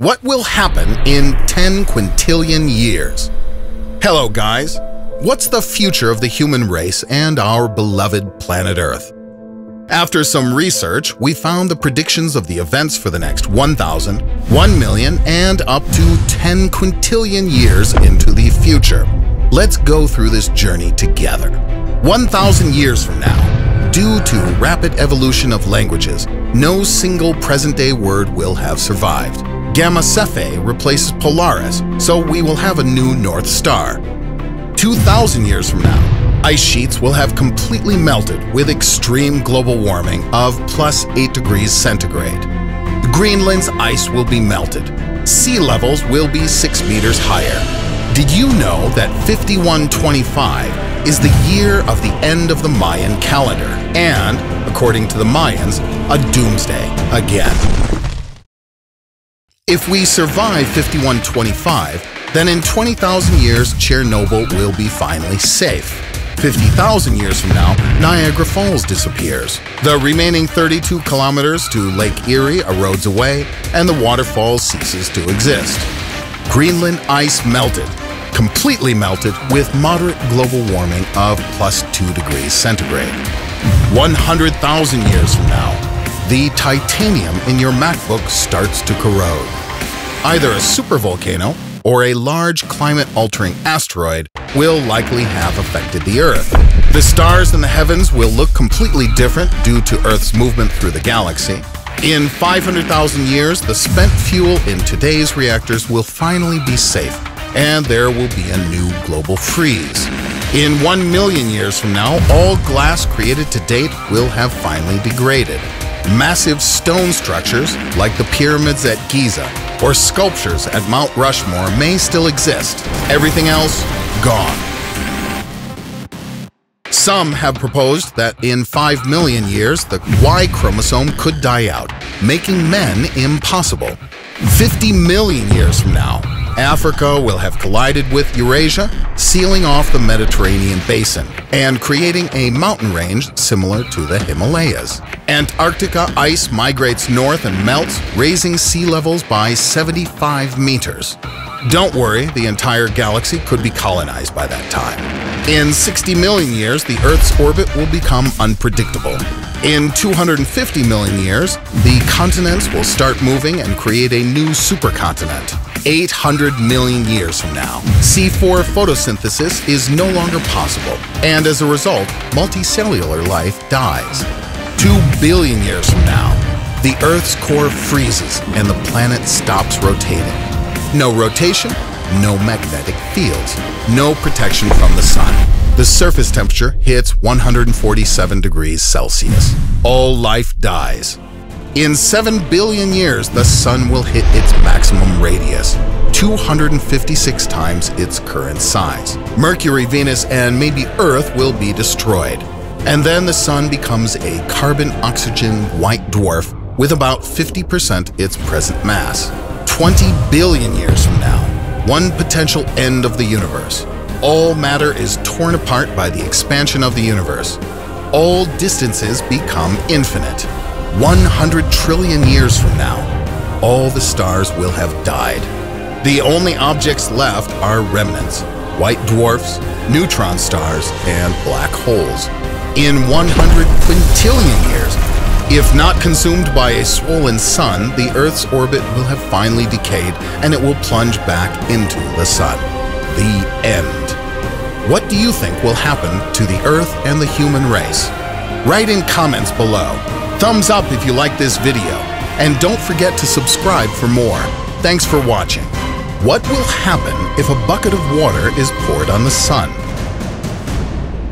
What will happen in 10 quintillion years? Hello, guys. What's the future of the human race and our beloved planet Earth? After some research, we found the predictions of the events for the next 1,000, 1 million, and up to 10 quintillion years into the future. Let's go through this journey together. 1,000 years from now, due to rapid evolution of languages, no single present-day word will have survived. Gamma Cephei replaces Polaris, so we will have a new North Star. 2,000 years from now, Ice sheets will have completely melted with extreme global warming of plus 8 degrees centigrade. Greenland's ice will be melted. Sea levels will be 6 meters higher. Did you know that 5125 is the year of the end of the Mayan calendar and, according to the Mayans, a doomsday again? If we survive 5125, then in 20,000 years Chernobyl will be finally safe. 50,000 years from now, Niagara Falls disappears. The remaining 32 kilometers to Lake Erie erodes away, and the waterfall ceases to exist. Greenland ice melted, completely melted with moderate global warming of plus 2 degrees centigrade. 100,000 years from now, the titanium in your MacBook starts to corrode. Either a supervolcano or a large climate-altering asteroid will likely have affected the Earth. The stars in the heavens will look completely different due to Earth's movement through the galaxy. In 500,000 years, the spent fuel in today's reactors will finally be safe, and there will be a new global freeze. In 1 million years from now, all glass created to date will have finally degraded. Massive stone structures, like the pyramids at Giza or sculptures at Mount Rushmore, may still exist. Everything else, gone. Some have proposed that in 5 million years, the Y chromosome could die out, making men impossible. 50 million years from now, Africa will have collided with Eurasia, sealing off the Mediterranean basin and creating a mountain range similar to the Himalayas. Antarctica ice migrates north and melts, raising sea levels by 75 meters. Don't worry, the entire galaxy could be colonized by that time. In 60 million years, the Earth's orbit will become unpredictable. In 250 million years, the continents will start moving and create a new supercontinent. 800 million years from now, C4 photosynthesis is no longer possible, and as a result, multicellular life dies. Billion years from now, the Earth's core freezes and the planet stops rotating. No rotation, no magnetic fields, no protection from the sun. The surface temperature hits 147 degrees Celsius. All life dies. In 7 billion years, the sun will hit its maximum radius, 256 times its current size. Mercury, Venus, and maybe Earth will be destroyed. And then the sun becomes a carbon-oxygen white dwarf with about 50% its present mass. 20 billion years from now, one potential end of the universe. All matter is torn apart by the expansion of the universe. All distances become infinite. 100 trillion years from now, all the stars will have died. The only objects left are remnants, white dwarfs, neutron stars, and black holes in 100 quintillion years. If not consumed by a swollen sun, the Earth's orbit will have finally decayed and it will plunge back into the sun. The end. What do you think will happen to the Earth and the human race? Write in comments below. Thumbs up if you like this video. And don't forget to subscribe for more. Thanks for watching. What will happen if a bucket of water is poured on the sun?